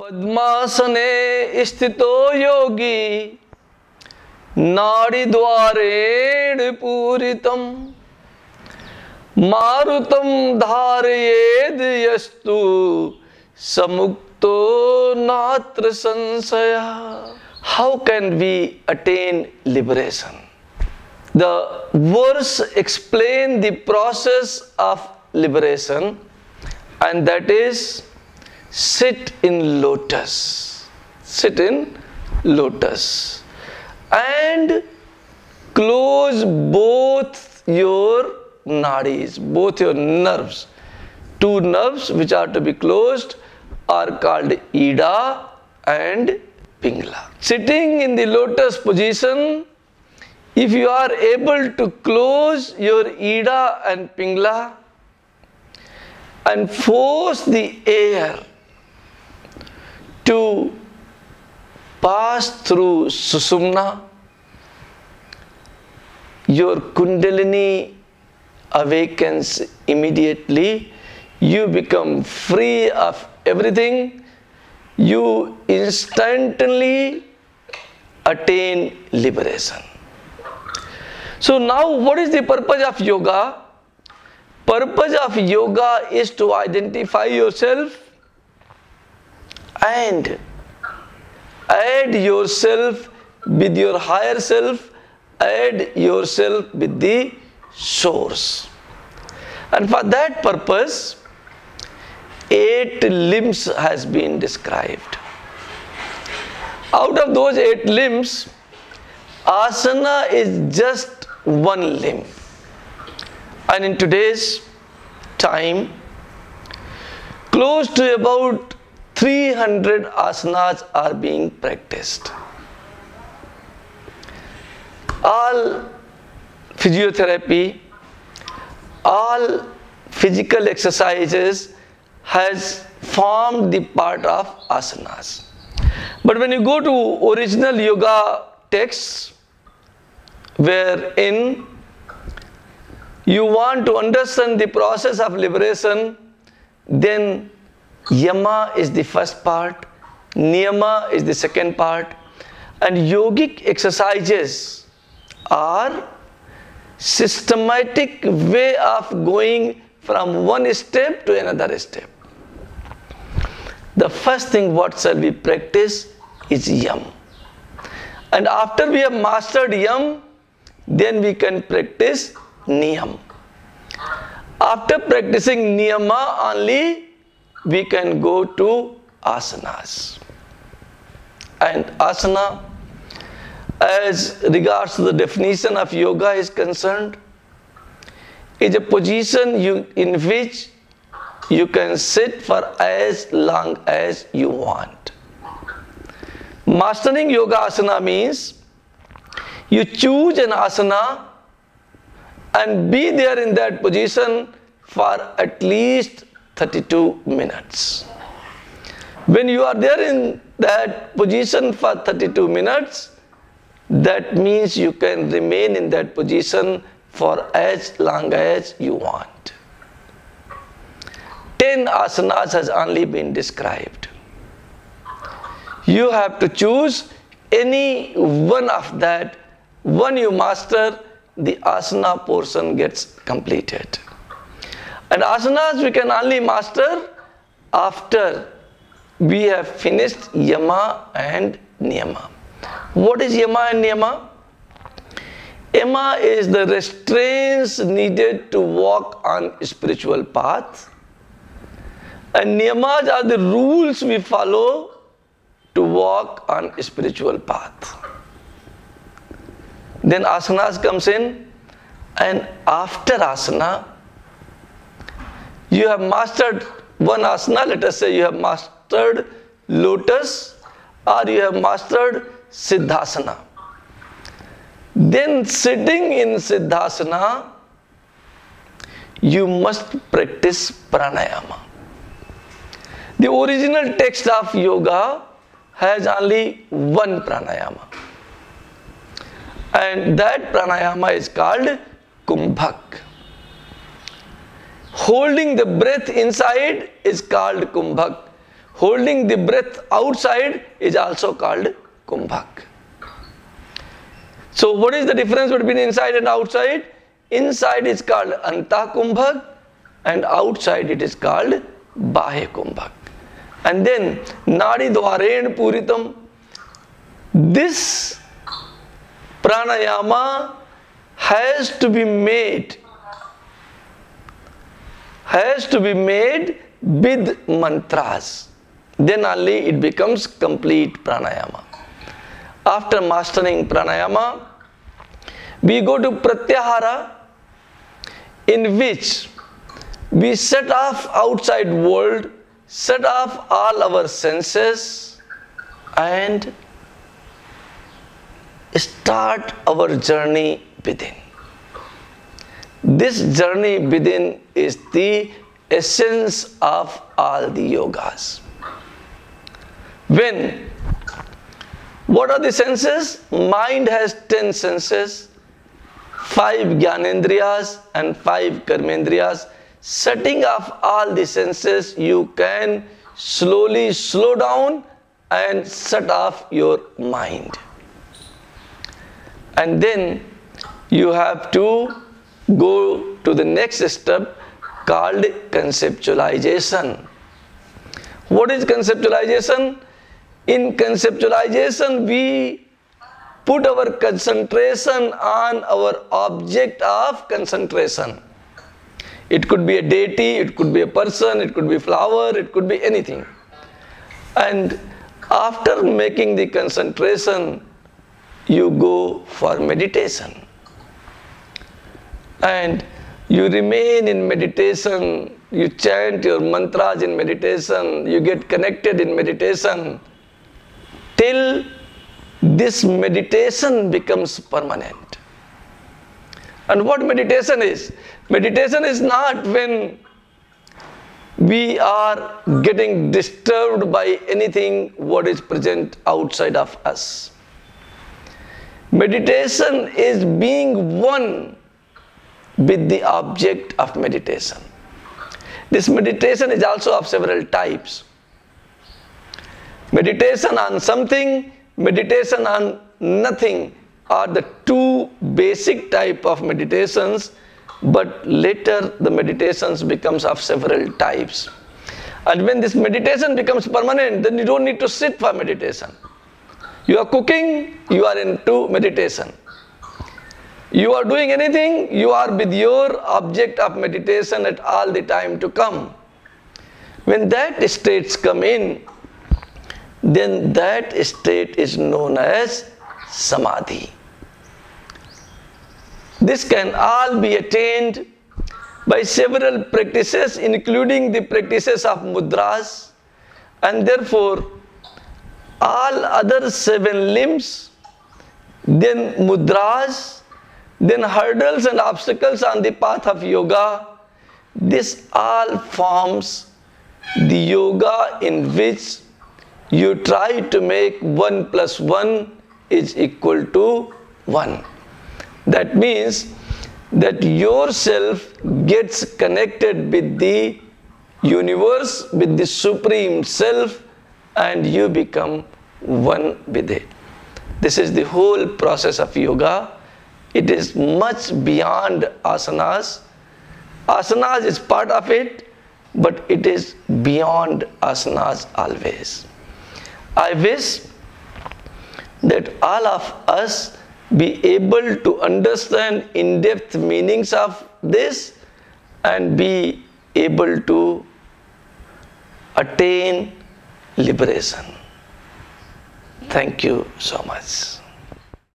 पद्मासने स्थितो योगी। नाड़ीद्वारेण पूरितम। मारुतम धारयेद यस्तु। समुक्तो नात्र संशय। How can we attain liberation the verse explain the process of liberation and that is sit in lotus. Sit in lotus and close both your nadis, both your nerves. Two nerves which are to be closed are called Ida and Pingala. Sitting in the lotus position, if you are able to close your Ida and Pingala and force the air to pass through Susumna, your Kundalini awakens immediately. You become free of everything. You instantly attain liberation. So now what is the purpose of yoga? Purpose of yoga is to identify yourself and add yourself with your higher self, add yourself with the source. And for that purpose, eight limbs has been described. Out of those eight limbs, asana is just one limb. And in today's time, close to about 300 asanas are being practiced. All physiotherapy, all physical exercises has formed the part of asanas. But when you go to original yoga texts, wherein you want to understand the process of liberation, then yama is the first part, niyama is the second part, and yogic exercises are systematic way of going from one step to another step. The first thing what shall we practice is yam. And after we have mastered yam, then we can practice niyam. After practicing niyama only, we can go to asanas. And asana, as regards to the definition of yoga is concerned, is a position you, in which you can sit for as long as you want. Mastering yoga asana means you choose an asana and be there in that position for at least 32 minutes. When you are there in that position for 32 minutes, that means you can remain in that position for as long as you want. 10 asanas has only been described. You have to choose any one of that. When you master, the asana portion gets completed. And asanas we can only master after we have finished yama and niyama. What is yama and niyama? Yama is the restraints needed to walk on spiritual path. And niyamas are the rules we follow to walk on spiritual path. Then asanas comes in and after asana, you have mastered one asana, let us say you have mastered lotus or you have mastered siddhasana. Then sitting in siddhasana, you must practice pranayama. The original text of yoga has only one pranayama. And that pranayama is called kumbhak. Holding the breath inside is called kumbhak. holding the breath outside is also called kumbhak. So what is the difference between inside and outside? Inside is called anta kumbhak and outside it is called bahe kumbhak. And then nadi dwaren puritam. This pranayama has to be made has to be made with mantras then only it becomes complete pranayama after mastering pranayama we go to pratyahara in which we set off outside world set off all our senses and start our journey within. This journey within is the essence of all the yogas. When what are the senses? Mind has 10 senses, 5 Gyanendriyas and 5 Karmendriyas. Setting off all the senses, you can slowly slow down and set off your mind and then you have to go to the next step called conceptualization. What is conceptualization? In conceptualization, we put our concentration on our object of concentration. It could be a deity, it could be a person, it could be flower, it could be anything. And after making the concentration, you go for meditation. And you remain in meditation, you chant your mantras in meditation, you get connected in meditation till this meditation becomes permanent. And what meditation is? Meditation is not when we are getting disturbed by anything what is present outside of us. Meditation is being one with the object of meditation. This meditation is also of several types. Meditation on something, meditation on nothing are the two basic type of meditations but later the meditations becomes of several types and when this meditation becomes permanent then you don't need to sit for meditation you are cooking, you are into meditation. You are doing anything, you are with your object of meditation at all the time to come. When that states come in, then that state is known as samadhi. This can all be attained by several practices, including the practices of mudras, and therefore all other seven limbs, then mudras, then hurdles and obstacles on the path of yoga. This all forms the yoga in which you try to make 1 plus 1 is equal to 1. That means that yourself gets connected with the universe, with the supreme self and you become one with it. This is the whole process of yoga. It is much beyond asanas. Asanas is part of it, but it is beyond asanas always. I wish that all of us be able to understand in-depth meanings of this and be able to attain liberation. Thank you so much.